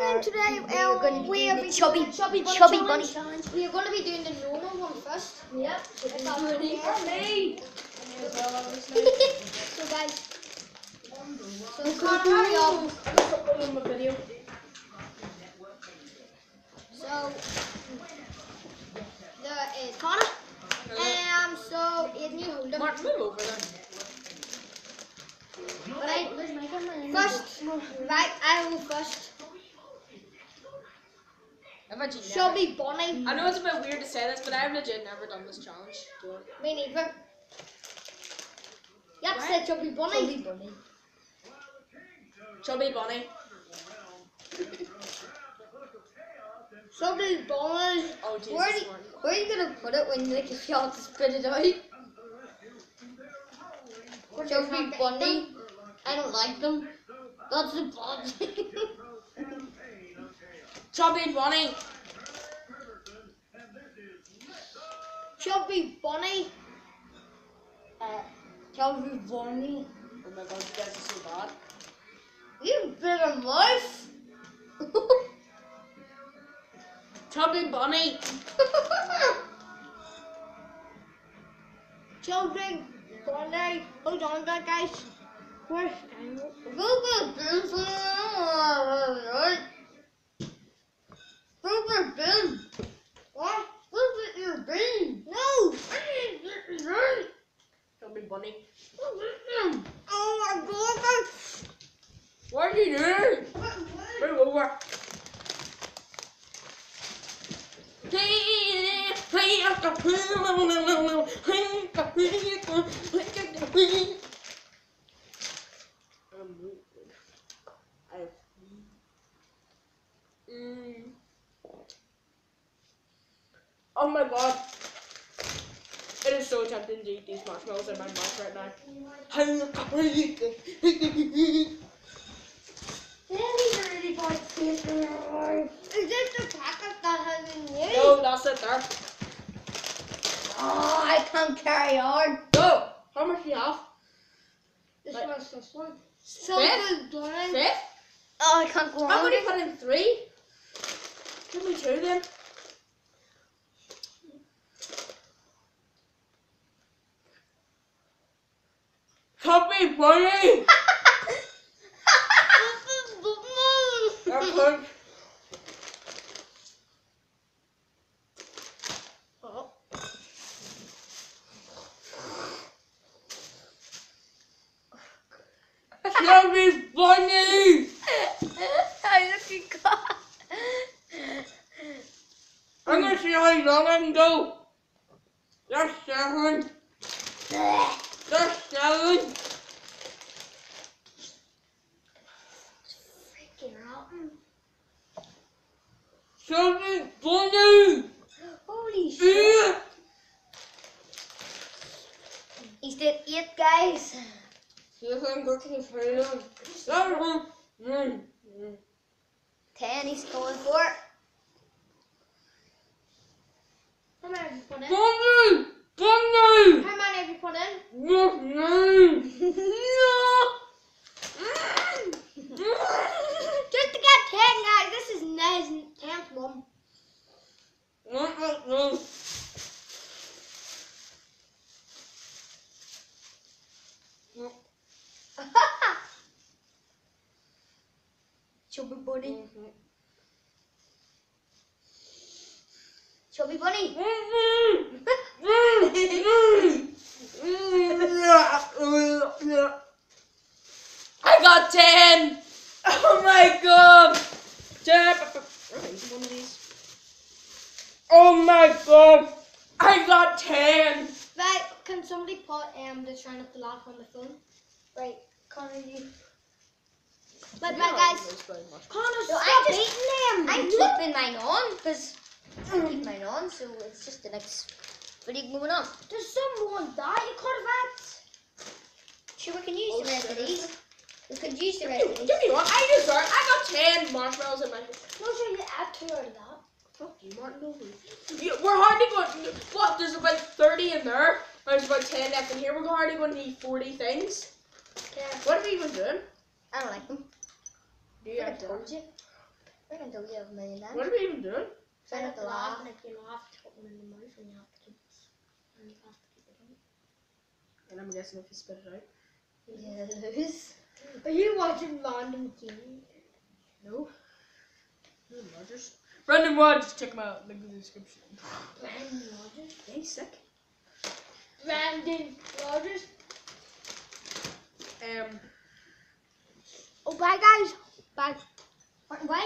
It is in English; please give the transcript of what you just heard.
doing today? we are Um, gonna be doing the chubby- chubby bunny chubby challenge. bunny. We are going to be doing the normal one first. Yep. If that's okay. me. So guys, so Connor, hurry up. video. So there is Connor. Um, so Aiden, you hold him. Mark, move over then. Right, first, right, I will first. I've actually never- Chubby bunny. I know it's a bit weird to say this, but I've legit never done this challenge. Do it. Me neither. Yep, What? said chubby bunny. Chubby bunny. Chubby bunny. Chubby bunny. Oh Jesus. Where, do, Martin. where are you gonna put it when like if you have to spit it out? Chubby bunny. I don't like them. That's a bad thing. Chubby bunny. Chubby bunny. Uh, chubby bunny. Oh my god, you guys are so bad. You bigger mouth. Chubby bunny. Chubby bunny. Hold on, guys. Where's Google Boom? Google Boom. What? Look at your bean. No. I need to get yours. Come Chubby bunny. Oh my god. What are you doing? Move over. Mm. Oh my god. It is so tempting to eat these marshmallows in my mouth right now. Is this the packet that has been used? no, that's it there. Oh, I can't carry on. Go! How much do you have? This Like- one's this one. Fifth? Something done. Fifth? Oh, I can't go I've on. only put in three. Give me two then. Happy bunny! That punch. Oh. Happy bunny! I look at. I'm gonna see how long I can go. That's seven. That's seven. Freaking! Holy shit. He's did eight guys. Yes, I'm. Ten going for. How many Chubby bunny. Chubby bunny. Oh my god! I got 10! Right, can somebody put um the try not to laugh on the phone? Right, Connor, you. But right, guys. Connor, No, stop I just- eating them. I'm keeping mine on because I keep mine on, so it's just the next video moving on. Does someone die. You could have had. Sure, we can use Oh, the rest of these. We could use the rest of Give these. me one. I deserve. I got 10 marshmallows in my. No, sure, you add two out of that. Fuck you, Martin. No. Yeah, we're hardly going. What? There's about 30 in there. There's about 10 left in here. We're hardly going to need 40 things. Yeah. What are we even doing? I don't like them. Do you I have to? told you. Wait until you have a million then. What are we even doing? Try not to laugh. and if you laugh, it's put one in the mouth and you have to keep it. And you have to keep it in. And I'm guessing if you spit it out. Yes. Are you watching Random King? No. Brandon Rogers. Brandon Rogers, check him out. Link in the description. Brandon Rogers? Yeah, he's sick. Brandon Rogers? Um, Oh, bye guys.